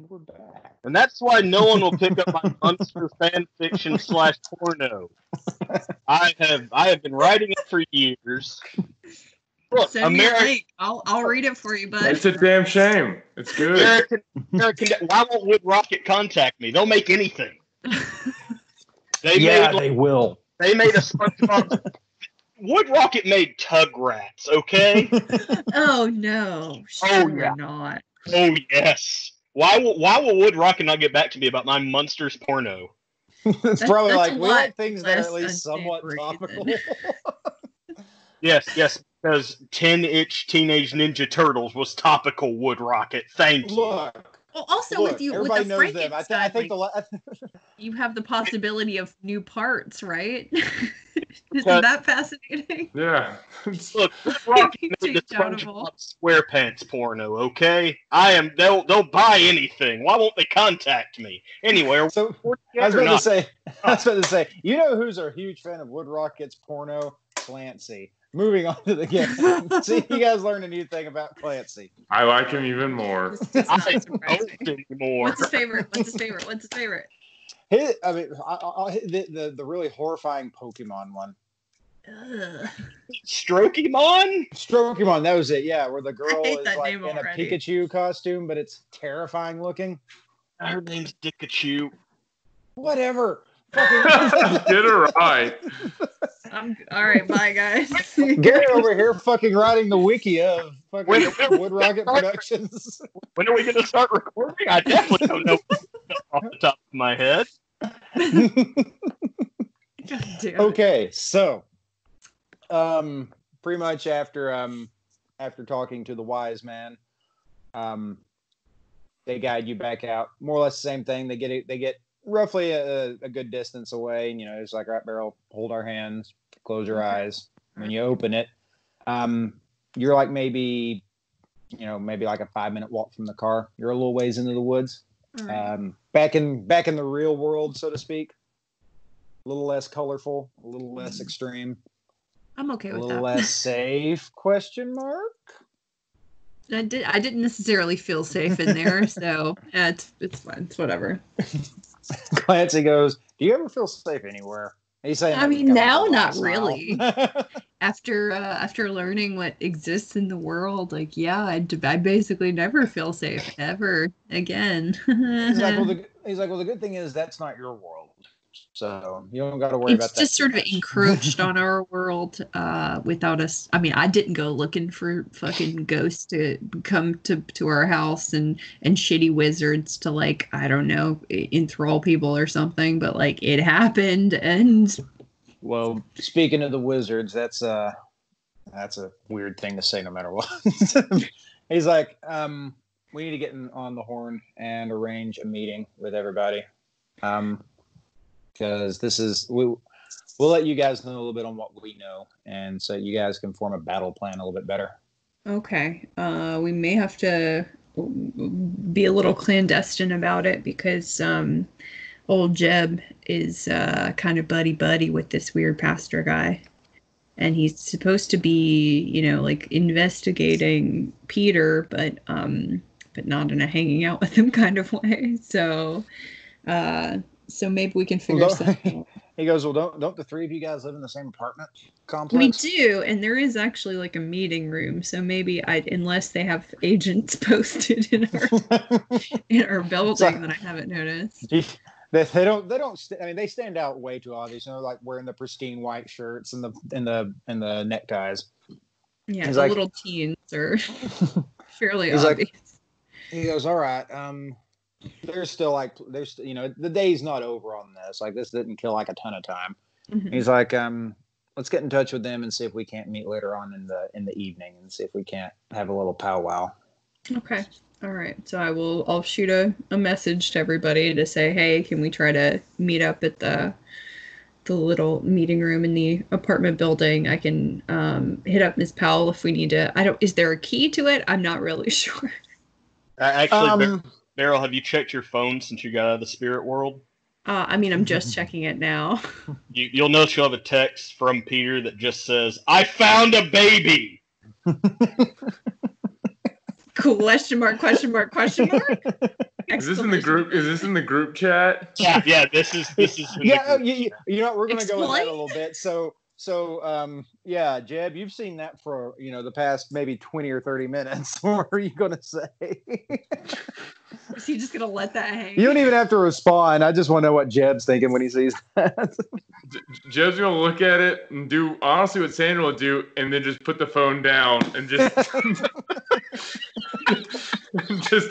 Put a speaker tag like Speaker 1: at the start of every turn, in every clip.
Speaker 1: And we're back.
Speaker 2: And that's why no one will pick up my monster fan fiction slash porno. I have I have been writing it for years. Look,
Speaker 3: Send me a
Speaker 2: American,
Speaker 3: link. I'll I'll read it for you, bud.
Speaker 4: It's a damn shame. It's good.
Speaker 2: American, American. Why won't Wood Rocket contact me? They'll make anything. They
Speaker 1: yeah,
Speaker 2: made like,
Speaker 1: they will.
Speaker 2: they made a SpongeBob. Wood Rocket made Tugrats. Okay.
Speaker 3: oh no,
Speaker 2: Oh,
Speaker 3: sure
Speaker 2: yeah.
Speaker 3: not.
Speaker 2: oh yes. Why will Why will Wood Rocket not get back to me about my monsters porno?
Speaker 1: it's probably
Speaker 3: that's
Speaker 1: like
Speaker 3: a
Speaker 1: we
Speaker 3: lot
Speaker 1: like things that are at least somewhat
Speaker 3: unsafe
Speaker 1: topical.
Speaker 2: Yes, yes, because 10 inch Teenage Ninja Turtles was topical Wood Rocket. Thank you.
Speaker 1: Look,
Speaker 3: Well, also
Speaker 1: look,
Speaker 3: with you with the
Speaker 1: knows them. I, th- I
Speaker 3: Frankenstein,
Speaker 1: think the
Speaker 3: like,
Speaker 1: la-
Speaker 3: you have the possibility of new parts, right? Isn't
Speaker 2: But-
Speaker 3: that fascinating?
Speaker 4: Yeah.
Speaker 2: Look, Wood Rocket made the
Speaker 3: Change.
Speaker 2: SpongeBob SquarePants porno, okay? I am, they'll, they'll buy anything. Why won't they contact me? anywhere?
Speaker 1: so I was
Speaker 2: together
Speaker 1: about to say, I was about to say, you know who's a huge fan of Wood Rocket's porno? Clancy. Moving on to the game. See, you guys learned a new thing about Clancy.
Speaker 4: I like him even more.
Speaker 3: This does not
Speaker 2: I
Speaker 3: surprise me.
Speaker 2: don't.
Speaker 3: What's his favorite? What's his favorite? What's his favorite?
Speaker 1: His, I mean, I, I, I- the, the the really horrifying Pokemon one.
Speaker 3: Ugh.
Speaker 2: Strokemon?
Speaker 1: Strokemon, that was it. Yeah, where the girl
Speaker 3: hate
Speaker 1: is like in
Speaker 3: already.
Speaker 1: a Pikachu costume, but it's terrifying looking.
Speaker 2: Her name's Dikachu.
Speaker 1: Whatever. Fucking
Speaker 4: Get it right.
Speaker 3: I'm all right. Bye, guys.
Speaker 1: Gary over here fucking writing the wiki of fucking
Speaker 2: Wait, wait,
Speaker 1: Wood Rocket Productions.
Speaker 2: When are we going to start recording? I definitely don't know off the top of my head.
Speaker 3: God damn it.
Speaker 1: okay, so um pretty much after um after talking to the wise man, um they guide you back out. More or less the same thing. They get it they get roughly a, a good distance away, and you know, it's like right barrel, hold our hands, close your eyes. When you open it, um you're like maybe you know, maybe like a five minute walk from the car. You're a little ways into the woods.
Speaker 3: Right.
Speaker 1: Um back in back in the real world, so to speak. A little less colorful, a little less extreme,
Speaker 3: I'm okay with
Speaker 1: a
Speaker 3: with
Speaker 1: little
Speaker 3: that.
Speaker 1: less safe? Question mark.
Speaker 3: I did. I didn't necessarily feel safe in there, so uh, it's it's fine. It's whatever.
Speaker 1: Clancy goes, "Do you ever feel safe anywhere?"
Speaker 3: I mean, now not
Speaker 1: smile.
Speaker 3: really. After uh, after learning what exists in the world, like yeah, I basically never feel safe ever again.
Speaker 1: he's like, well, the, he's like, well, the good thing is that's not your world, so you don't got to worry
Speaker 3: it's
Speaker 1: about that.
Speaker 3: It's
Speaker 1: just
Speaker 3: sort of encroached on our world uh, without us. I mean, I didn't go looking for fucking ghosts to come to to our house and and shitty wizards to like I don't know enthrall people or something, but like it happened and
Speaker 1: Well, speaking of the wizards, that's uh that's a weird thing to say no matter what. He's like, um, we need to get in on the horn and arrange a meeting with everybody. Um because this is we we'll let you guys know a little bit on what we know and so you guys can form a battle plan a little bit better.
Speaker 3: Okay. Uh, we may have to be a little clandestine about it because um, old Jeb is uh, kind of buddy buddy with this weird pastor guy. And he's supposed to be, you know, like investigating Peter, but um, but not in a hanging out with him kind of way. So, uh, so maybe we can figure
Speaker 1: Well,
Speaker 3: something. out.
Speaker 1: He goes, Well don't don't the three of you guys live in the same apartment complex?
Speaker 3: We do, and there is actually like a meeting room. So maybe I, unless they have agents posted in our in our building
Speaker 1: So-
Speaker 3: that I haven't noticed.
Speaker 1: they, they don't they don't st- i mean they stand out way too obvious you know like wearing the pristine white shirts and the and the and the neckties
Speaker 3: Yeah,
Speaker 1: He's
Speaker 3: the
Speaker 1: like-
Speaker 3: little teens are fairly
Speaker 1: He's like-
Speaker 3: obvious.
Speaker 1: he goes all right um there's still like there's you know the day's not over on this like this didn't kill like a ton of time
Speaker 3: Mhm.
Speaker 1: he's like um let's get in touch with them and see if we can't meet later on in the in the evening and see if we can't have a little powwow
Speaker 3: Okay. All right. So I will. I'll shoot a, a message to everybody to say, hey, can we try to meet up at the the little meeting room in the apartment building? I can um, hit up Miss Powell if we need to. I don't. Is there a key to it? I'm not really sure.
Speaker 2: Uh, Actually, Bar-
Speaker 1: um
Speaker 2: Daryl, have you checked your phone since you got out of the spirit world?
Speaker 3: Uh, I mean, I'm just checking it now.
Speaker 2: You, you'll notice you'll have a text from Peter that just says, "I found a baby."
Speaker 3: Question mark, question mark, question mark.
Speaker 4: Is this in the group? Is this in the group chat?
Speaker 2: Yeah, yeah. This is this is.
Speaker 1: yeah, you, you, you know what? We're gonna go with that a little bit. So, so um, yeah, Jeb, you've seen that for you know the past maybe twenty or thirty minutes. What are you gonna say?
Speaker 3: Is he just gonna let that hang?
Speaker 1: you don't even have to respond. I just want to know what Jeb's thinking when he sees that.
Speaker 4: Jeb's gonna look at it and do honestly what Sandra will do, and then just put the phone down and just just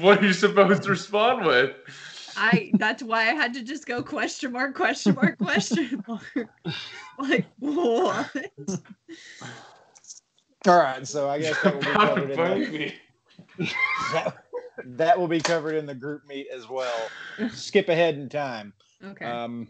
Speaker 4: what are you supposed to respond with?
Speaker 3: I that's why I had to just go question mark, question mark, question mark. like what?
Speaker 1: All right, so I guess that will be covered in the,
Speaker 4: me.
Speaker 1: that, that will be covered in the group meet as well. Skip ahead in time.
Speaker 3: Okay.
Speaker 1: Um,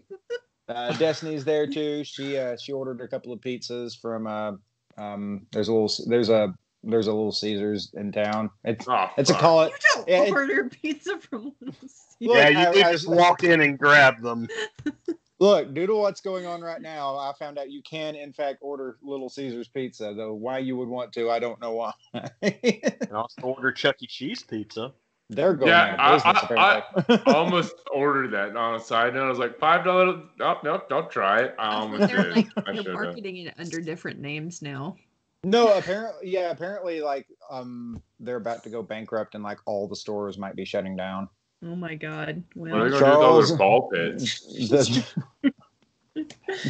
Speaker 1: uh, Destiny's there too. She uh, she ordered a couple of pizzas from uh, um, there's a little there's a there's a little Caesars in town. It's
Speaker 4: Oh,
Speaker 1: it's a call it.
Speaker 3: you don't
Speaker 1: yeah, it-
Speaker 3: order pizza from Little
Speaker 1: Look,
Speaker 2: yeah, you
Speaker 1: I-
Speaker 2: did
Speaker 1: I-
Speaker 2: just walk in and grab them.
Speaker 1: Look, due to what's going on right now, I found out you can in fact order Little Caesars pizza. Though why you would want to, I don't know why.
Speaker 2: And also order Chuck E. Cheese pizza.
Speaker 1: They're going
Speaker 4: Yeah,
Speaker 1: out of business.
Speaker 4: I- I- I almost ordered that on a side note. I was like, five dollar. Oh, nope, don't try it. I almost
Speaker 3: they're
Speaker 4: did.
Speaker 3: like
Speaker 4: I
Speaker 3: they're marketing it under different names now.
Speaker 1: No, apparently, yeah, apparently, like, um, they're about to go bankrupt, and like all the stores might be shutting down.
Speaker 3: Oh my god.
Speaker 4: What are
Speaker 3: Well,
Speaker 4: they gonna do with all their ball pits?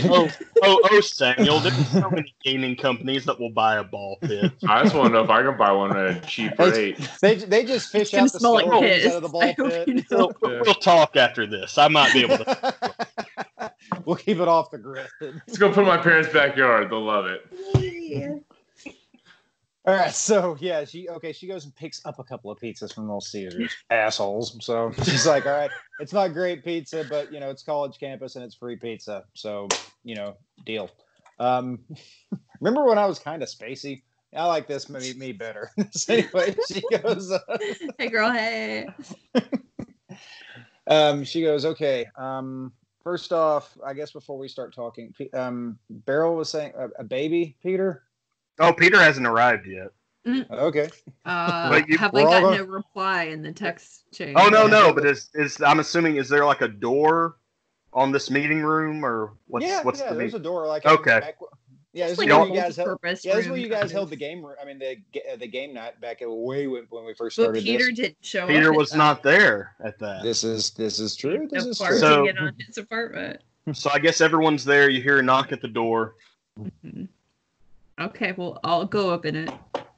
Speaker 2: Oh, oh, oh, Samuel. There's so many gaming companies that will buy a ball pit.
Speaker 4: I just want to know if I can buy one at a cheap rate.
Speaker 1: they they just fish out the
Speaker 3: smell like
Speaker 1: out of the ball pit.
Speaker 3: you know.
Speaker 2: We'll, we'll talk after this. I might be able to.
Speaker 1: we'll keep it off the grid.
Speaker 4: Let's go put in my parents' backyard. They'll love it.
Speaker 1: All right, so yeah, she okay. She goes and picks up a couple of pizzas from Little Caesars, assholes. So she's like, "All right, it's not great pizza, but you know, it's college campus and it's free pizza, so you know, deal." Um, remember when I was kind of spacey? I like this me, me better. so anyway, she goes. Uh,
Speaker 3: hey girl, hey.
Speaker 1: um, she goes, "Okay. Um, first off, I guess before we start talking, um, Beryl was saying a, a baby, Peter.
Speaker 2: Oh, Peter hasn't arrived yet.
Speaker 1: Okay,
Speaker 3: Uh,
Speaker 2: But you-
Speaker 3: have
Speaker 1: we're
Speaker 3: I gotten a reply in the text chain?
Speaker 2: Oh no,
Speaker 1: Yeah.
Speaker 2: no. But is is I'm assuming is there like a door on this meeting room or what's
Speaker 1: yeah,
Speaker 2: what's
Speaker 1: yeah.
Speaker 2: the
Speaker 1: there's
Speaker 2: meeting?
Speaker 1: a door like
Speaker 2: Okay.
Speaker 1: back- yeah,
Speaker 3: Just
Speaker 1: this
Speaker 3: like
Speaker 1: is where you guys held. Yeah, this is where you guys held the game. I mean, the the game night back at way when, when we first
Speaker 3: But
Speaker 1: started
Speaker 3: Peter
Speaker 1: this.
Speaker 3: didn't show up.
Speaker 2: Peter
Speaker 3: at
Speaker 2: was
Speaker 3: that.
Speaker 2: not there at that.
Speaker 1: This is this is true. This
Speaker 3: No
Speaker 1: is true.
Speaker 2: So-
Speaker 3: on his apartment.
Speaker 2: So I guess everyone's there. You hear a knock at the door.
Speaker 3: Mhm. Okay, well, I'll go open it.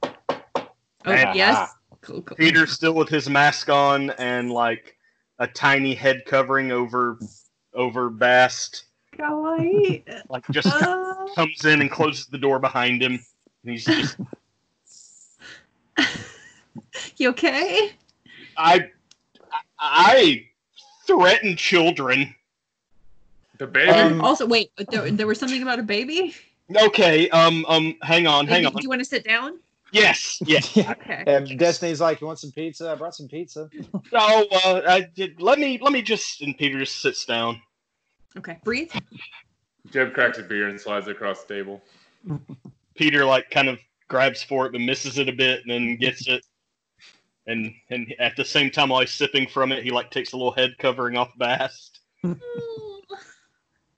Speaker 3: Oh,
Speaker 2: And-
Speaker 3: yes. Cool, cool.
Speaker 2: Peter's still with his mask on and like a tiny head covering over over Bast.
Speaker 3: Kawaii.
Speaker 2: Like just
Speaker 3: Uh,
Speaker 2: comes in and closes the door behind him. And he's just
Speaker 3: you okay?
Speaker 2: I I threaten children.
Speaker 4: The baby.
Speaker 1: Um,
Speaker 3: also, wait, there, there was something about a baby?
Speaker 2: Okay, um um hang on, hang
Speaker 3: Maybe-
Speaker 2: on.
Speaker 3: Do you want to sit down?
Speaker 2: Yes, yes.
Speaker 3: Okay.
Speaker 1: And Destiny's like, "You want some pizza? I brought some pizza."
Speaker 2: Oh, uh, I did. Let me, let me just. And Peter just sits down.
Speaker 3: Okay. Breathe.
Speaker 4: Jeb cracks a beer and slides it across the table.
Speaker 2: Peter like kind of grabs for it, but misses it a bit, and then gets it. And and at the same time, while he's sipping from it, he like takes a little head covering off Bast.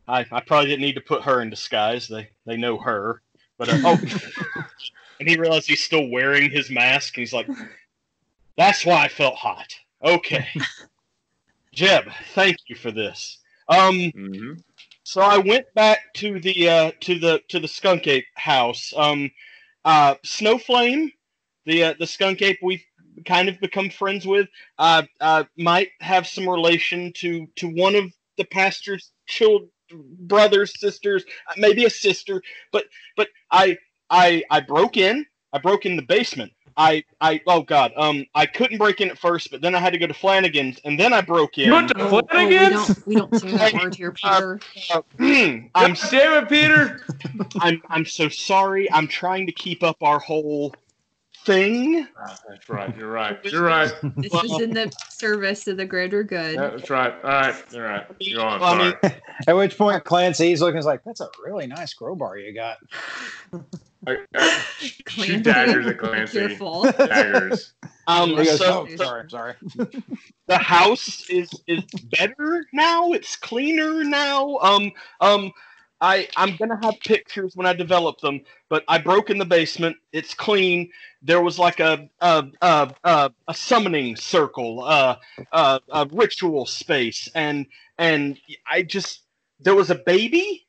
Speaker 2: I, I probably didn't need to put her in disguise. They they know her. But uh, oh, and he realized he's still wearing his mask, and he's like, "That's why I felt hot." Okay, Jeb, thank you for this. Um,
Speaker 4: hmm
Speaker 2: so I went back to the uh, to the to the skunk ape house. Um, uh, Snowflame, the uh, the skunk ape we've kind of become friends with, uh, uh, might have some relation to to one of the pastor's children, brothers, sisters, uh, maybe a sister. But but I I I broke in. I broke in the basement. I I oh god. Um, I couldn't break in at first, but then I had to go to Flanagan's, and then I broke in.
Speaker 4: You went to
Speaker 3: Oh, oh, we
Speaker 4: Flanagan's?
Speaker 3: don't we don't say that word here, Peter.
Speaker 2: I'm
Speaker 4: I'm damn it, Peter.
Speaker 2: I'm I'm so sorry. I'm trying to keep up our whole thing.
Speaker 4: Ah, that's right. You're right. You're right.
Speaker 3: This
Speaker 2: Well-
Speaker 3: is in the service of the greater good.
Speaker 4: That's right. All right. You're right. You're on.
Speaker 2: Well, I mean-
Speaker 4: Sorry.
Speaker 1: At which point, Clancy's looking he's like, "That's a really nice crowbar you got."
Speaker 4: I, I shoot daggers at Clancy.
Speaker 3: Careful.
Speaker 4: Daggers.
Speaker 2: Um,
Speaker 1: He goes,
Speaker 2: so
Speaker 1: oh, sorry, sorry.
Speaker 2: the house is is better now. It's cleaner now. Um, um, I I'm gonna have pictures when I develop them. But I broke in the basement. It's clean. There was like a a a a, a summoning circle, uh, uh, a ritual space, and and I just there was a baby.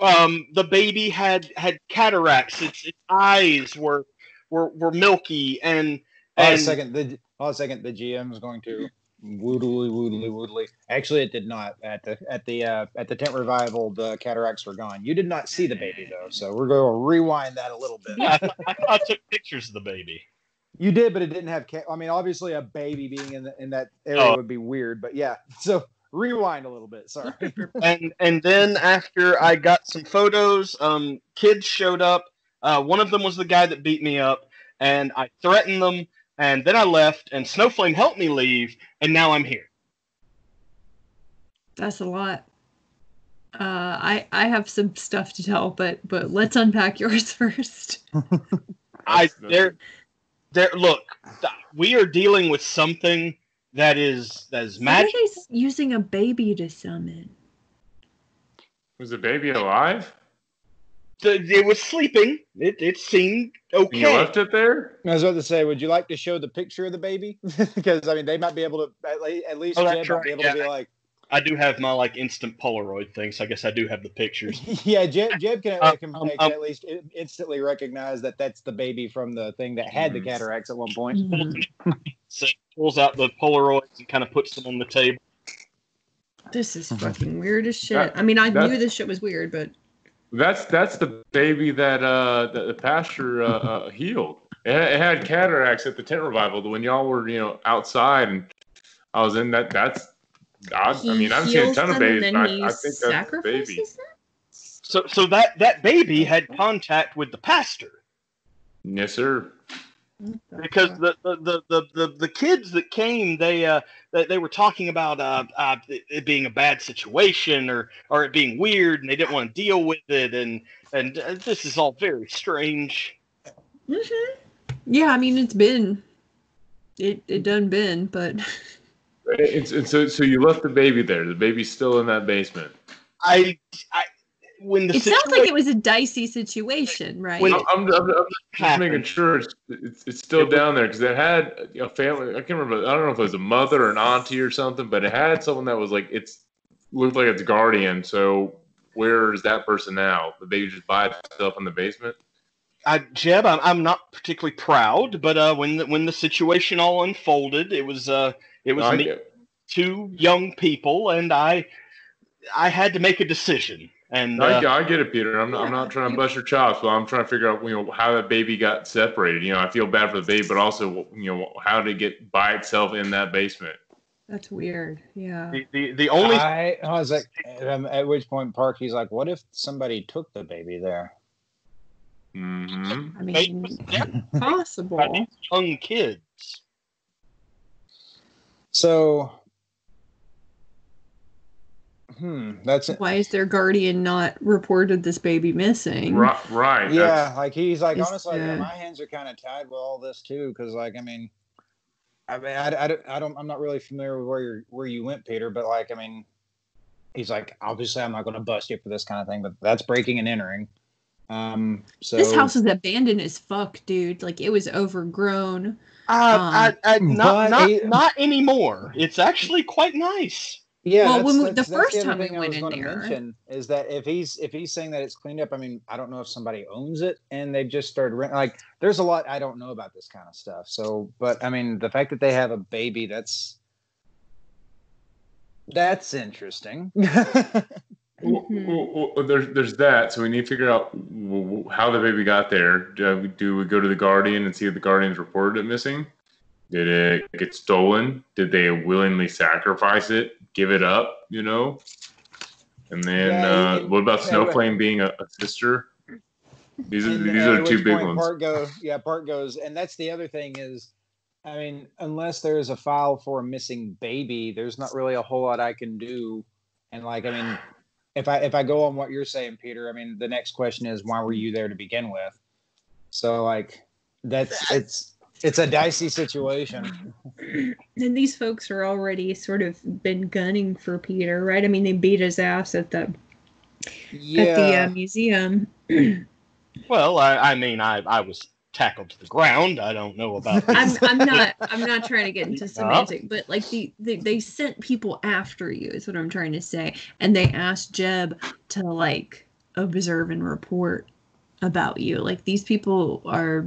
Speaker 2: Um, the baby had had cataracts. Its, its eyes were were were milky and.
Speaker 1: Hold on a second. The hold on a second. The GM is going to woodly, woodly, woodly. Actually, it did not. At the at the uh, at the tent revival, the cataracts were gone. You did not see the baby though, so we're going to rewind that a little bit.
Speaker 2: Yeah, I, I I took pictures of the baby.
Speaker 1: You did, but it didn't have. Ca- I mean, obviously, a baby being in the, in that area
Speaker 2: Oh.
Speaker 1: would be weird. But yeah, so rewind a little bit. Sorry.
Speaker 2: And and then after I got some photos, um, kids showed up. Uh, one of them was the guy that beat me up, and I threatened them. And then I left, and Snowflame helped me leave, and now I'm here.
Speaker 3: That's a lot. Uh, I I have some stuff to tell, but but let's unpack yours first.
Speaker 2: I there there look, we are dealing with something that is that is
Speaker 3: Why are
Speaker 2: magic.
Speaker 3: they using a baby to summon?
Speaker 4: Was the baby alive?
Speaker 2: Th- It was sleeping. It it seemed
Speaker 4: And you
Speaker 2: okay.
Speaker 4: left it there?
Speaker 1: I was about to say, would you like to show the picture of the baby? because I mean, they might be able to at, le- at least
Speaker 2: Oh,
Speaker 1: Jeb
Speaker 2: that's
Speaker 1: might be
Speaker 2: right,
Speaker 1: able to
Speaker 2: yeah.
Speaker 1: be like,
Speaker 2: I do have my like instant Polaroid thing, so I guess I do have the pictures.
Speaker 1: yeah, Jeb, Jeb can,
Speaker 2: Um,
Speaker 1: can,
Speaker 2: um,
Speaker 1: can
Speaker 2: um,
Speaker 1: at least instantly recognize that that's the baby from the thing that had the
Speaker 4: Mhm.
Speaker 1: cataracts at one point.
Speaker 2: So he pulls out the Polaroids and kind of puts them on the table.
Speaker 3: This is
Speaker 1: Mhm.
Speaker 3: fucking weird as shit.
Speaker 4: That-
Speaker 3: I mean, I knew this shit was weird, but
Speaker 4: That's that's the baby that uh that the pastor uh, uh healed. It had, it had cataracts at the tent revival. When y'all were you know outside and I was in that. That's I, I mean I haven't seen a ton of
Speaker 3: them and
Speaker 4: babies,
Speaker 3: then
Speaker 4: but
Speaker 3: he
Speaker 4: I, I think that's the baby.
Speaker 3: them?
Speaker 2: So so that that baby had contact with the pastor
Speaker 4: Yes, sir.
Speaker 3: What the
Speaker 2: because the the, the, the, the, the kids that came they uh they, they were talking about uh, uh it it being a bad situation or or it being weird and they didn't want to deal with it and and uh, this is all very strange.
Speaker 3: Mhm. Yeah, I mean, it's been it it done been, but
Speaker 4: It's, it's so so you left the baby there. The baby's still in that basement.
Speaker 2: I I when the
Speaker 3: it sounds like it was a dicey situation, right?
Speaker 2: When-
Speaker 4: I'm, I'm, I'm just making sure it's it's, it's still
Speaker 2: It was-
Speaker 4: down there because it had a family. I can't remember. I don't know if it was a mother or an auntie or something, but it had someone that was like it's looked like it's guardian. So where is that person now? The baby just by itself in the basement.
Speaker 2: I, Jeb, I'm, I'm not particularly proud, but uh, when the, when the situation all unfolded, it was uh, it was
Speaker 4: I
Speaker 2: me, two young people, and I I had to make a decision. And
Speaker 4: I,
Speaker 2: uh,
Speaker 4: get- I get it, Peter. I'm not, I'm not trying to bust your chops, but I'm trying to figure out, you know, how that baby got separated. You know, I feel bad for the baby, but also, you know, how did it get by itself in that basement?
Speaker 3: That's weird. Yeah.
Speaker 2: the, the the only
Speaker 1: I, I was like, um, at which point Park, he's like, what if somebody took the baby there?
Speaker 4: Mm-hmm.
Speaker 3: I mean,
Speaker 2: was
Speaker 3: possible.
Speaker 2: by young kids.
Speaker 1: So, hmm, that's it.
Speaker 3: Why is their guardian not reported this baby missing?
Speaker 4: Right, right.
Speaker 1: Yeah,
Speaker 4: that's-
Speaker 1: like he's like, honestly,
Speaker 3: the-
Speaker 1: my hands are kind of tied with all this too, because like, I mean, I mean, I, I, don't- I don't, I'm not really familiar with where you where you went, Peter, but like, I mean, he's like, obviously, I'm not going to bust you for this kind of thing, but that's breaking and entering. Um, so
Speaker 3: This house is abandoned as fuck, dude. Like it was overgrown.
Speaker 2: Uh, I, I, not not,
Speaker 1: it-
Speaker 2: not anymore. It's actually quite nice.
Speaker 1: Yeah,
Speaker 3: Well, when we- the first
Speaker 1: other
Speaker 3: time we
Speaker 1: thing I
Speaker 3: went
Speaker 1: was
Speaker 3: in
Speaker 1: gonna
Speaker 3: there-
Speaker 1: mention is that if he's if he's saying that it's cleaned up, I mean, I don't know if somebody owns it and they just started rent. Like, there's a lot I don't know about this kind of stuff. So, but I mean, the fact that they have a baby, that's that's interesting.
Speaker 4: Well,
Speaker 3: Mhm.
Speaker 4: well, well, there's there's that. So we need to figure out w- w- how the baby got there. Do we, do we go to the guardian and see if the guardians reported it missing? Did it get stolen? Did they willingly sacrifice it, give it up? You know. And then
Speaker 1: Yeah,
Speaker 4: uh, what about
Speaker 1: yeah,
Speaker 4: Snowflame being a, a sister? These are
Speaker 1: And,
Speaker 4: these
Speaker 1: uh,
Speaker 4: are two big
Speaker 1: point
Speaker 4: ones.
Speaker 1: Part go, yeah, part goes, and that's the other thing is, I mean, unless there's a file for a missing baby, there's not really a whole lot I can do. And like, I mean, if I if I go on what you're saying, Peter, I mean, the next question is, why were you there to begin with? So like that's it's it's a dicey situation.
Speaker 3: And these folks are already sort of been gunning for Peter, right? I mean, they beat his ass at the
Speaker 1: Yeah.
Speaker 3: at the uh, museum.
Speaker 2: Well, I, I mean, I, I was tackled to the ground. I don't know about.
Speaker 3: I'm. I'm not I'm not trying to get into semantic, but like the, the they sent people after you is what I'm trying to say, and they asked Jeb to like observe and report about you. Like these people are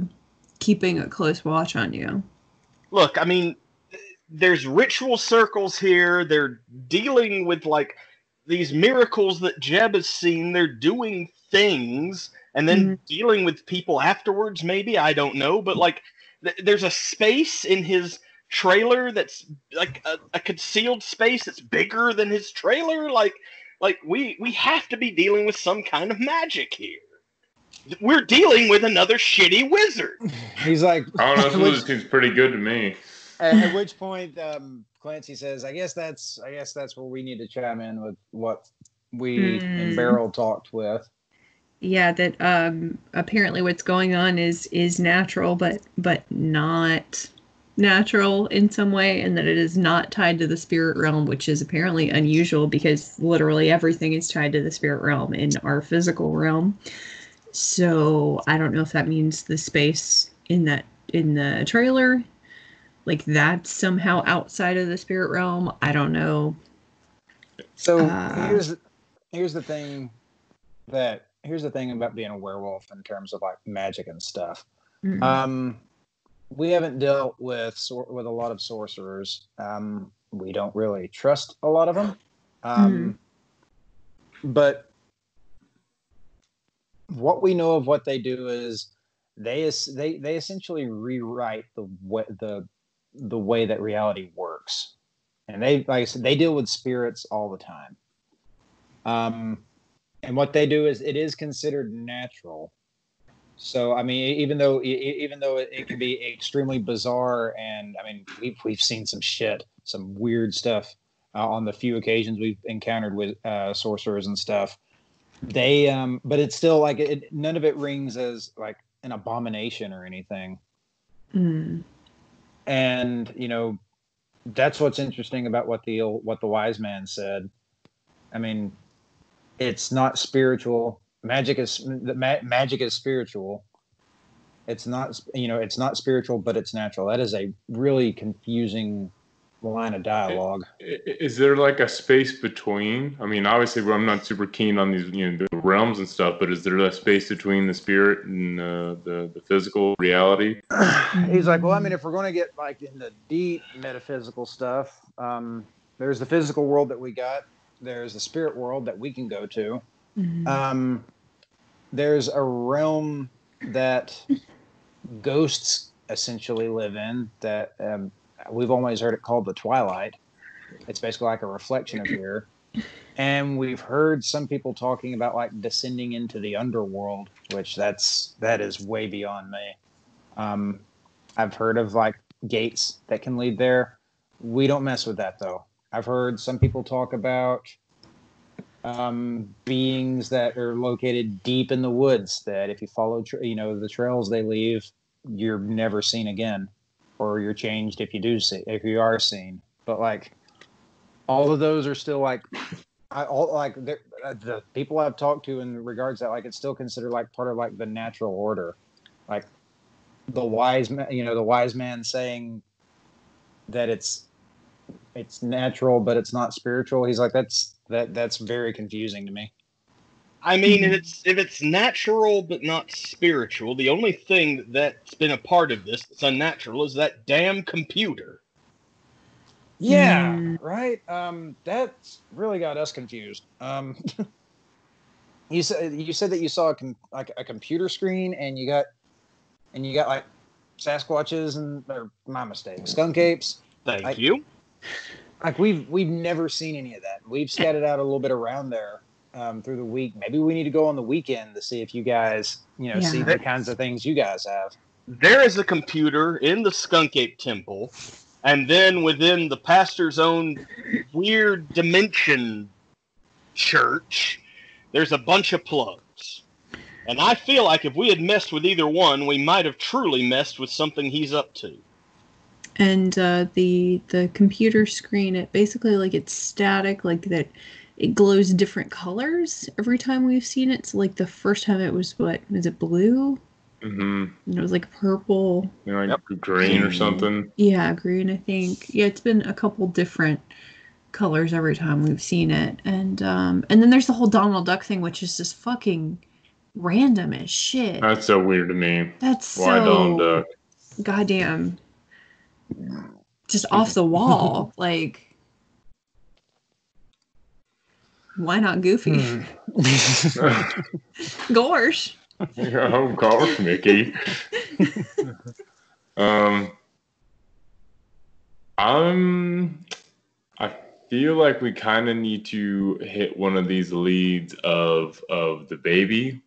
Speaker 3: keeping a close watch on you.
Speaker 2: Look, I mean, there's ritual circles here. They're dealing with like these miracles that Jeb has seen. They're doing things and then mm-hmm. dealing with people afterwards. Maybe I don't know, but like, th- there's a space in his trailer that's like a, a concealed space that's bigger than his trailer. Like, like we we have to be dealing with some kind of magic here. We're dealing with another shitty wizard.
Speaker 1: He's like,
Speaker 4: I don't know. This
Speaker 1: which-
Speaker 4: lizard seems pretty good to me.
Speaker 1: at, at which point um, Clancy says, "I guess that's I guess that's where we need to chime in with what we
Speaker 3: Hmm.
Speaker 1: and Beryl talked with."
Speaker 3: Yeah, that um apparently what's going on is is natural, but but not natural in some way, and that it is not tied to the spirit realm, which is apparently unusual because literally everything is tied to the spirit realm in our physical realm. So I don't know if that means the space in that in the trailer, like that's somehow outside of the spirit realm. I don't know.
Speaker 1: So
Speaker 3: Uh,
Speaker 1: here's here's the thing that here's the thing about being a werewolf in terms of like magic and stuff.
Speaker 3: Mm.
Speaker 1: Um, we haven't dealt with sor- with a lot of sorcerers. Um, we don't really trust a lot of them. Um, But what we know of what they do is they they they essentially rewrite the way the the way that reality works, and they like I said they deal with spirits all the time. Um, and what they do is it is considered natural. So I mean, even though even though it, it can be extremely bizarre, and I mean we've we've seen some shit, some weird stuff uh, on the few occasions we've encountered with uh, sorcerers and stuff. They, um, but it's still like it, none of it rings as like an abomination or anything.
Speaker 3: Mm.
Speaker 1: And you know, that's what's interesting about what the what the wise man said. I mean, it's not spiritual. Magic is ma- magic is spiritual. It's not you know it's not spiritual, but it's natural. That is a really confusing line of dialogue.
Speaker 4: I- i- Is there like a space between? I mean, obviously, I'm not super keen on these, you know, the realms and stuff. But is there a space between the spirit and uh, the the physical reality?
Speaker 1: He's like, well, I mean, if we're going to get like into deep metaphysical stuff, um, there's the physical world that we got. There's the spirit world that we can go to.
Speaker 3: Mm.
Speaker 1: Um, there's a realm that ghosts essentially live in that um, we've always heard it called the Twilight. It's basically like a reflection of here. And we've heard some people talking about like descending into the underworld, which that's that is way beyond me. Um, I've heard of like gates that can lead there. We don't mess with that though. I've heard some people talk about um, beings that are located deep in the woods that if you follow tra- you know the trails they leave you're never seen again or you're changed if you do see if you are seen. But like all of those are still like I all like uh, the people I've talked to in regards to that like it's still considered like part of like the natural order. Like the wise man you know the wise man saying that it's it's natural but it's not spiritual he's like that's that that's very confusing to me
Speaker 2: I mean, if it's if it's natural but not spiritual, the only thing that's been a part of this that's unnatural is that damn computer.
Speaker 1: yeah
Speaker 3: Mm.
Speaker 1: right um that's really got us confused um you said you said that you saw a com- like a computer screen and you got and you got like sasquatches and or my mistake skunk apes
Speaker 2: Thank
Speaker 1: I-
Speaker 2: you.
Speaker 1: like we've we've never seen any of that. We've scattered out a little bit around there um, through the week. Maybe we need to go on the weekend to see if you guys, you know, see the kinds of things you guys have.
Speaker 2: There is a computer in the Skunk Ape Temple, and then within the pastor's own weird dimension church, there's a bunch of plugs. And I feel like if we had messed with either one, we might have truly messed with something he's up to.
Speaker 3: and uh, the the computer screen it basically like it's static like that it glows different colors every time we've seen it. So like the first time it was what was it blue?
Speaker 4: Hmm
Speaker 3: and it was like purple.
Speaker 4: You know, like green or something.
Speaker 3: yeah green i think. Yeah it's been a couple different colors every time we've seen it. And um and then there's the whole donald duck thing which is just fucking random as shit.
Speaker 4: That's so weird to me.
Speaker 3: that's
Speaker 4: Why
Speaker 3: so
Speaker 4: Donald Duck?
Speaker 3: goddamn just off the wall. Like why not goofy
Speaker 1: Hmm.
Speaker 3: gorsh
Speaker 4: oh gosh, Mickey. um, I'm. I feel like we kind of need to hit one of these leads of of the baby,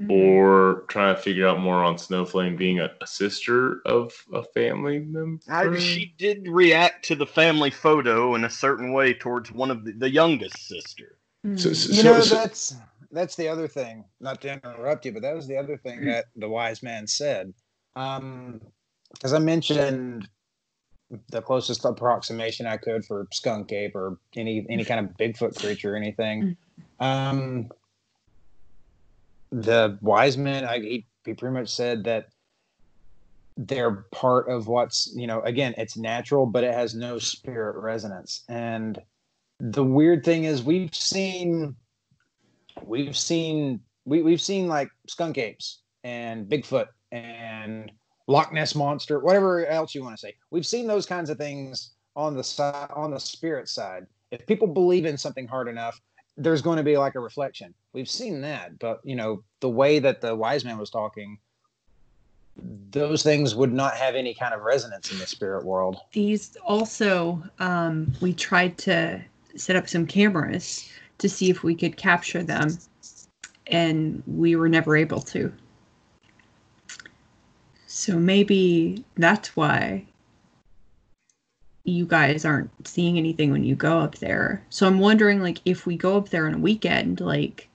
Speaker 3: Mm-hmm.
Speaker 4: or try to figure out more on Snowflame being a, a sister of a family member.
Speaker 2: I, she did react to the family photo in a certain way towards one of the, the youngest sister.
Speaker 4: So- so-
Speaker 1: you know
Speaker 4: so-
Speaker 1: that's that's the other thing not to interrupt you but that was the other thing that the wise man said. Um because i mentioned the closest approximation i could for skunk ape or any any kind of bigfoot creature or anything. Um the wise man I, he, he pretty much said that they're part of what's you know again it's natural but it has no spirit resonance. And the weird thing is we've seen we've seen we, we've seen like skunk apes and bigfoot and loch ness monster whatever else you want to say. We've seen those kinds of things on the side on the spirit side. If people believe in something hard enough there's going to be like a reflection. We've seen that but you know the way that the wise man was talking those things would not have any kind of resonance in the spirit world.
Speaker 3: These also um we tried to set up some cameras to see if we could capture them and we were never able to so maybe that's why you guys aren't seeing anything when you go up there so i'm wondering like if we go up there on a weekend like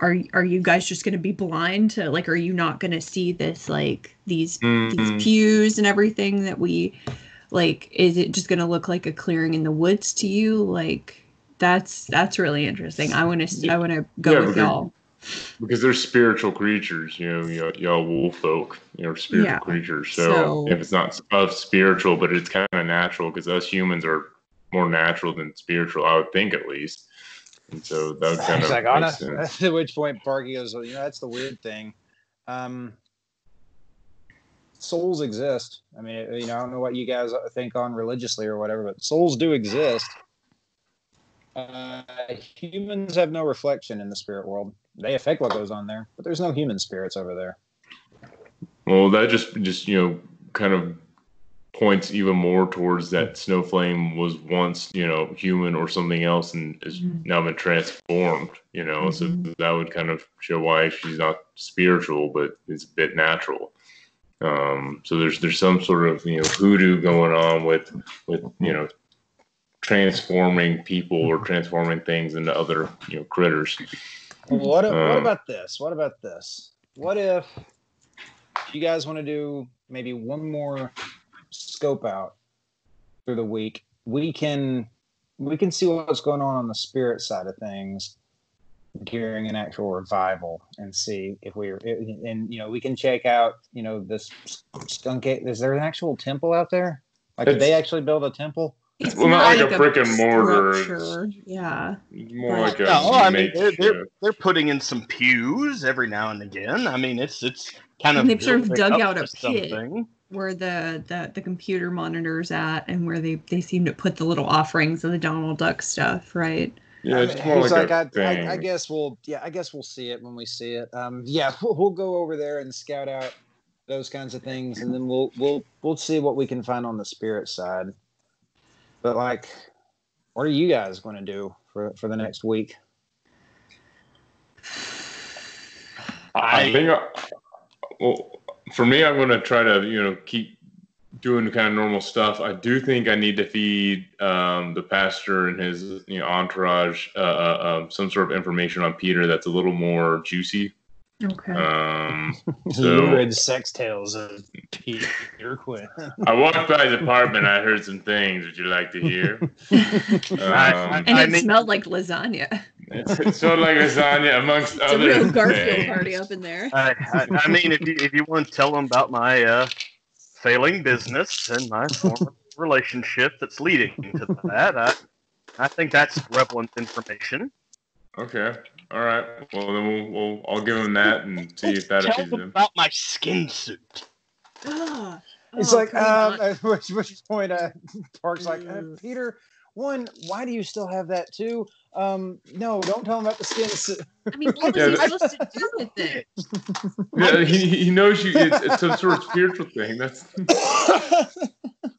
Speaker 3: are are you guys just going to be blind to like are you not going to see this like these
Speaker 4: Mhm.
Speaker 3: these pews and everything that we like is it just going to look like a clearing in the woods to you like that's that's really interesting i want to i want to go
Speaker 4: Yeah,
Speaker 3: with
Speaker 4: because-
Speaker 3: y'all
Speaker 4: because they're spiritual creatures, you know, y'all, y'all wolf folk, you know, spiritual
Speaker 3: Yeah.
Speaker 4: creatures. So,
Speaker 3: So-
Speaker 4: if it's not of spiritual, but it's kind of natural, because us humans are more natural than spiritual, I would think at least. And so that kind of
Speaker 1: like,
Speaker 4: make
Speaker 1: on a,
Speaker 4: sense.
Speaker 1: at which point Parky goes, well, you know, that's the weird thing. Um, souls exist. I mean, you know, I don't know what you guys think on religiously or whatever, but souls do exist. Uh, humans have no reflection in the spirit world. They affect what goes on there, but there's no human spirits over there.
Speaker 4: Well, that just just you know kind of points even more towards that Snowflame was once you know human or something else and has
Speaker 3: Mhm.
Speaker 4: now been transformed. You know, so
Speaker 3: Mhm.
Speaker 4: that would kind of show why she's not spiritual, but is a bit natural. Um, so there's there's some sort of you know hoodoo going on with with you know transforming people or transforming things into other you know critters.
Speaker 1: What, if, what
Speaker 4: Um,
Speaker 1: about this? What about this? What if you guys want to do maybe one more scope out through the week? We can we can see what's going on on the spirit side of things during an actual revival and see if we're and you know we can check out you know this skunk. Is there an actual temple out there? Like, did they actually build a temple?
Speaker 3: It's
Speaker 4: Well, not like a brick and mortar,
Speaker 3: structure, Yeah.
Speaker 4: More
Speaker 3: Right.
Speaker 4: like a
Speaker 2: No, I mean they're, they're they're putting in some pews every now and again. I mean it's it's kind of
Speaker 3: they've sort of dug out a
Speaker 2: to
Speaker 3: pit.
Speaker 2: something.
Speaker 3: Where the, the the computer monitors at, and where they they seem to put the little offerings of the Donald Duck stuff, right?
Speaker 4: Yeah, it's
Speaker 1: mean,
Speaker 4: more
Speaker 1: he's
Speaker 4: like,
Speaker 1: like,
Speaker 4: a
Speaker 1: I,
Speaker 4: thing.
Speaker 1: I, I guess we'll, yeah, I guess we'll see it when we see it. Um, yeah, we'll, we'll go over there and scout out those kinds of things, and then we'll we'll we'll see what we can find on the spirit side. But like, what are you guys going to do for for the next week?
Speaker 4: I think, I, well, for me, I'm going to try to, you know, keep doing kind of normal stuff. I do think I need to feed um, the pastor and his, you know, entourage uh, uh, um, some sort of information on Peter that's a little more juicy.
Speaker 3: Okay.
Speaker 4: Um,
Speaker 1: You
Speaker 4: So-
Speaker 1: read sex tales of Peter Quinn.
Speaker 4: I walked by his apartment. I heard some things. Would you like to hear?
Speaker 2: I-
Speaker 4: Um,
Speaker 3: and
Speaker 2: I
Speaker 3: it
Speaker 2: mean-
Speaker 3: smelled like lasagna.
Speaker 4: it's, it's sort of like lasagna amongst
Speaker 3: It's a
Speaker 4: other
Speaker 3: real Garfield
Speaker 4: things.
Speaker 3: party up in there.
Speaker 2: I, I, I mean, if you, if you want to tell them about my uh, failing business and my former relationship that's leading to that, I, I think that's relevant information.
Speaker 4: Okay. All right. Well, then we'll, we'll I'll give him that and see if that
Speaker 2: tell
Speaker 4: appeases
Speaker 2: them
Speaker 4: him.
Speaker 2: about my skin suit.
Speaker 3: Ah.
Speaker 1: It's
Speaker 3: Oh,
Speaker 1: like,
Speaker 3: come
Speaker 1: um, at which, which point, uh, Park's like, uh. Peter, one, why do you still have that too? Um, no, don't tell him about the skin. suit."
Speaker 3: I mean, what was
Speaker 4: Yeah,
Speaker 3: he supposed to do with it?
Speaker 4: Yeah, he, he knows you. It's, it's some sort of spiritual thing. That's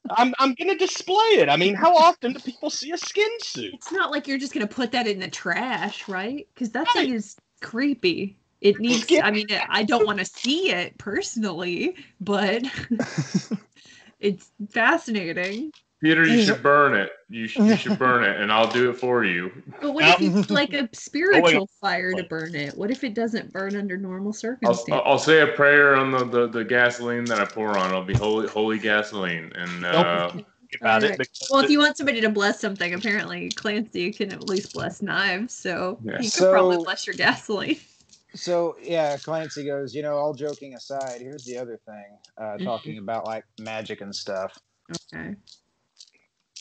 Speaker 2: I'm, I'm going to display it. I mean, how often do people see a skin suit?
Speaker 3: It's not like you're just gonna put that in the trash, right? Because that thing is creepy. It needs. I mean, I don't want to see it personally, but it's fascinating.
Speaker 4: Peter. You should burn it. You should, you should burn it, and I'll do it for you.
Speaker 3: But what if it's like
Speaker 2: Oh,
Speaker 3: a spiritual fire to burn it? What if it doesn't burn under normal
Speaker 4: I'll,
Speaker 3: circumstances?
Speaker 4: I'll say a prayer on the, the, the gasoline that I pour on. It'll be holy holy gasoline, and uh,
Speaker 2: About it.
Speaker 3: Well, if you want somebody to bless something, apparently Clancy can at least bless knives, so
Speaker 4: Yeah.
Speaker 3: he could
Speaker 1: So-
Speaker 3: probably bless your gasoline.
Speaker 1: so yeah, Clancy goes, you know, all joking aside, here's the other thing, uh, talking about like magic and stuff.
Speaker 3: Okay.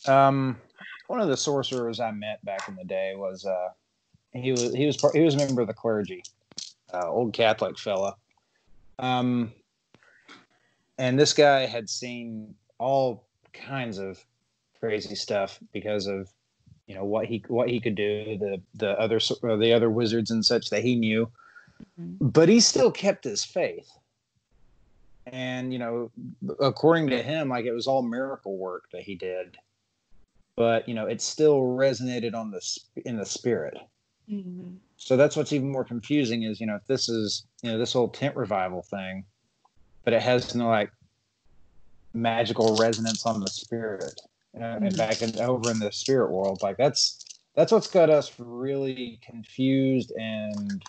Speaker 1: Um, one of the sorcerers I met back in the day was uh, he was he was part, he was a member of the clergy, uh, old Catholic fella. Um, and this guy had seen all kinds of crazy stuff because of you know what he what he could do the the other uh, the other wizards and such that he knew
Speaker 3: Mhm.
Speaker 1: but he still kept his faith and you know according to him like it was all miracle work that he did but you know it still resonated on the sp- in the spirit
Speaker 3: Mhm.
Speaker 1: so that's what's even more confusing is you know if this is you know this whole tent revival thing but it has no like magical resonance on the spirit uh, and back in over in the spirit world like that's that's what's got us really confused and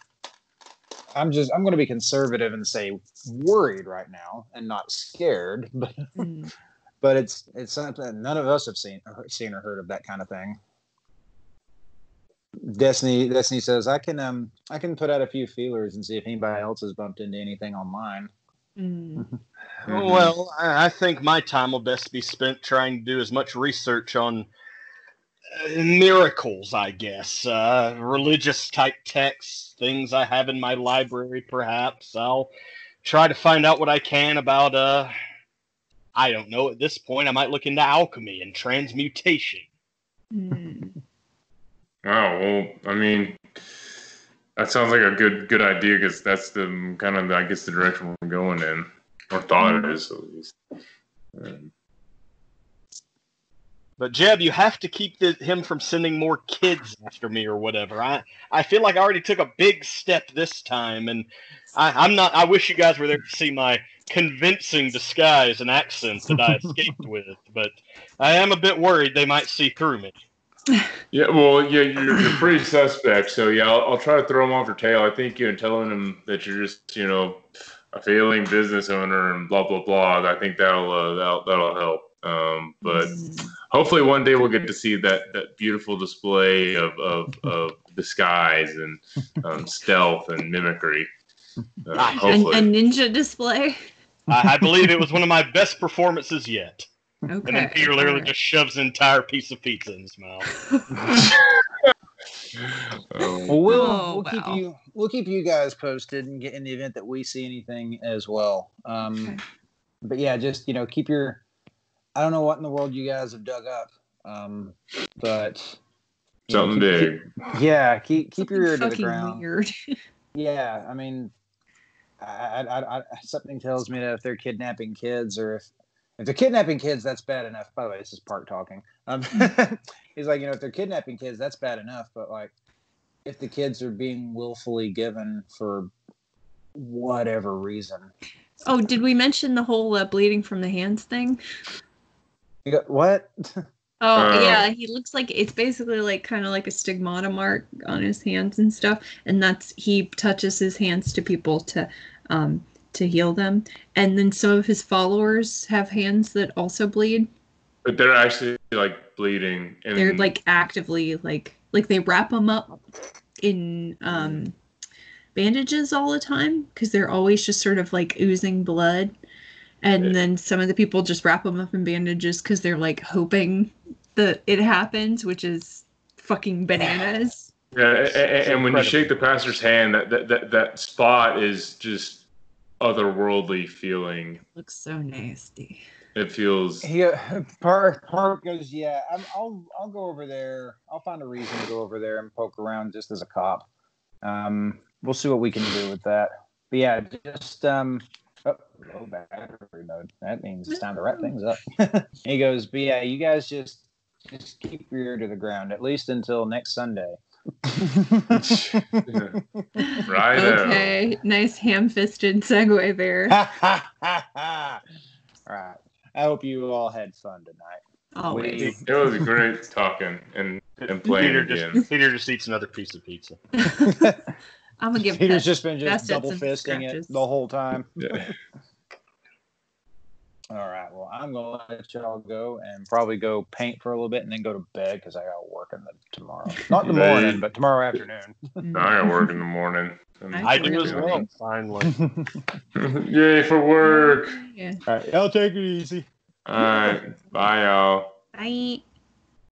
Speaker 1: i'm just i'm going to be conservative and say worried right now and not scared but
Speaker 3: Mhm.
Speaker 1: But it's it's something none of us have seen or seen or heard of that kind of thing. Destiny Destiny says I can um I can put out a few feelers and see if anybody else has bumped into anything online.
Speaker 3: Mhm.
Speaker 4: Mhm.
Speaker 2: Well, I I think my time will best be spent trying to do as much research on uh, miracles, I guess, uh, religious type texts, things I have in my library, perhaps. I'll try to find out what I can about, uh, I don't know, at this point, I might look into alchemy and transmutation.
Speaker 3: Mhm.
Speaker 4: Oh well, I mean, that sounds like a good good idea because that's the kind of I guess the direction we're going in, or thought it is at least. Um,
Speaker 2: But Jeb, you have to keep the, him from sending more kids after me or whatever. I I feel like I already took a big step this time, and I, I'm not. I wish you guys were there to see my convincing disguise and accent that I escaped with, but I am a bit worried they might see through me.
Speaker 4: Yeah, well, yeah, you're, you're pretty suspect. So yeah, I'll, I'll try to throw him off your tail. I think you know, telling him that you're just you know a failing business owner and blah blah blah. I think that'll uh, that'll, that'll help. Um, but hopefully one day we'll get to see that that beautiful display of of, of disguise and um, stealth and mimicry. Uh,
Speaker 2: And-
Speaker 3: A, a ninja display.
Speaker 2: I, I believe it was one of my best performances yet. And then Peter literally
Speaker 3: alright.
Speaker 2: just shoves an entire piece of pizza in his mouth.
Speaker 1: Well, we'll
Speaker 3: Oh,
Speaker 1: we'll keep you we'll keep you guys posted and get in the event that we see anything as well. Um,
Speaker 3: Okay.
Speaker 1: But yeah, just you know keep your I don't know what in the world you guys have dug up, um, but you know,
Speaker 4: something
Speaker 1: keep-
Speaker 4: big.
Speaker 1: keep- yeah, keep keep your ear to the ground.
Speaker 3: Weird.
Speaker 1: Yeah, I mean, I, I, I, something tells me that if they're kidnapping kids, or if if they're kidnapping kids, that's bad enough. By the way, this is Park talking. Um, he's like, you know, if they're kidnapping kids, that's bad enough. But like, if the kids are being willfully given for whatever reason,
Speaker 3: Oh, did we mention the whole uh, bleeding from the hands thing?
Speaker 1: you go what?
Speaker 3: Oh
Speaker 4: Uh,
Speaker 3: yeah, he looks like it's basically like kind of like a stigmata mark on his hands and stuff, and that's he touches his hands to people to um to heal them, and then some of his followers have hands that also bleed.
Speaker 4: But they're actually like bleeding. And
Speaker 3: They're like actively like like they wrap them up in um bandages all the time because they're always just sort of like oozing blood. And
Speaker 4: Yeah.
Speaker 3: then some of the people just wrap them up in bandages because they're like hoping that it happens, which is fucking bananas.
Speaker 4: Yeah, a- a-
Speaker 1: It's
Speaker 4: and when you shake the pastor's hand, that, that that that spot is just otherworldly feeling.
Speaker 3: Looks so nasty.
Speaker 4: It feels
Speaker 1: He uh, Park Park goes, yeah. I'm, I'll I'll go over there. I'll find a reason to go over there and poke around just as a cop. Um, we'll see what we can do with that. But yeah, just um, low battery mode. That means it's time to wrap things up. he goes, but yeah, you guys just just keep your ear to the ground at least until next Sunday.
Speaker 4: right.
Speaker 3: Okay, nice ham-fisted segue there.
Speaker 1: All right. I hope you all had fun tonight.
Speaker 3: Always.
Speaker 4: It was great talking and and playing
Speaker 2: Peter
Speaker 4: again.
Speaker 2: just Peter just eats another piece of pizza.
Speaker 3: I'm gonna give
Speaker 1: Peter's
Speaker 3: Pet-
Speaker 1: just been just
Speaker 3: best
Speaker 1: double fisting it the whole time.
Speaker 4: Yeah.
Speaker 1: All right. Well, I'm gonna let y'all go and probably go paint for a little bit and then go to bed because I got work in the tomorrow. Not in the
Speaker 4: Hey.
Speaker 1: morning, but tomorrow afternoon.
Speaker 3: Mm.
Speaker 4: I got work in the morning.
Speaker 3: I
Speaker 2: I do as
Speaker 3: Really?
Speaker 2: well. Finally.
Speaker 4: Yay for work.
Speaker 3: Yeah.
Speaker 1: All right. I'll take it easy.
Speaker 4: All right. Bye, y'all.
Speaker 3: Bye.